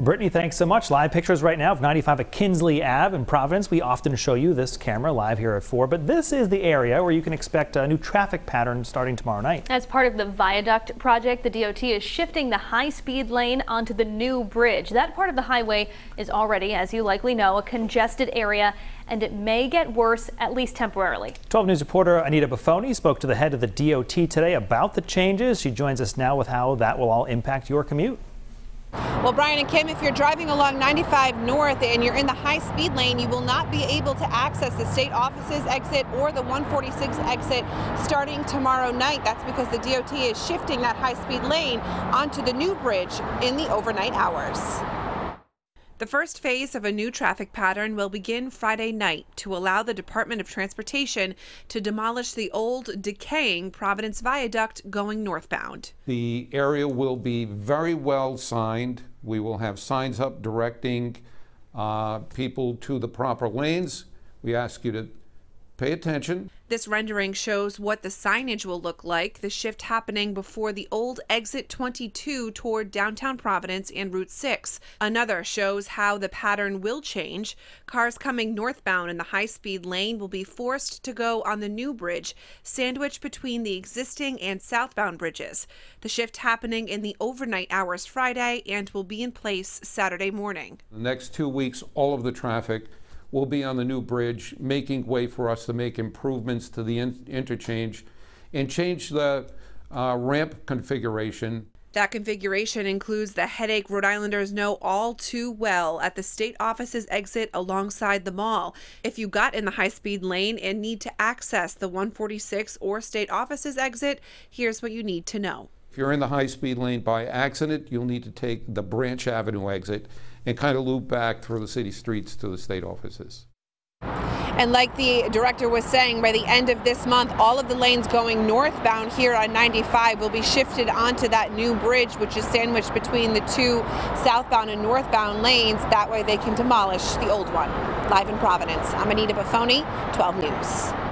Brittany, thanks so much. Live pictures right now of 95 at Kinsley Ave in Providence. We often show you this camera live here at 4, but this is the area where you can expect a new traffic pattern starting tomorrow night. As part of the viaduct project, the DOT is shifting the high-speed lane onto the new bridge. That part of the highway is already, as you likely know, a congested area, and it may get worse, at least temporarily. 12 News reporter Anita Baffoni spoke to the head of the DOT today about the changes. She joins us now with how that will all impact your commute. Well, Brian and Kim, if you're driving along 95 North and you're in the high speed lane, you will not be able to access the state offices exit or the 146 exit starting tomorrow night. That's because the DOT is shifting that high speed lane onto the new bridge in the overnight hours. The first phase of a new traffic pattern will begin Friday night to allow the Department of Transportation to demolish the old, decaying Providence Viaduct going northbound. The area will be very well signed. We will have signs up directing uh, people to the proper lanes. We ask you to pay attention. This rendering shows what the signage will look like, the shift happening before the old exit 22 toward downtown Providence and Route 6. Another shows how the pattern will change. Cars coming northbound in the high speed lane will be forced to go on the new bridge, sandwiched between the existing and southbound bridges. The shift happening in the overnight hours Friday and will be in place Saturday morning. The next two weeks, all of the traffic will be on the new bridge, making way for us to make improvements to the in interchange and change the uh, ramp configuration. That configuration includes the headache Rhode Islanders know all too well at the state office's exit alongside the mall. If you got in the high speed lane and need to access the 146 or state office's exit, here's what you need to know. If you're in the high speed lane by accident, you'll need to take the Branch Avenue exit and kind of loop back through the city streets to the state offices. And like the director was saying, by the end of this month, all of the lanes going northbound here on 95 will be shifted onto that new bridge, which is sandwiched between the two southbound and northbound lanes. That way they can demolish the old one. Live in Providence, I'm Anita Baffoni, 12 News.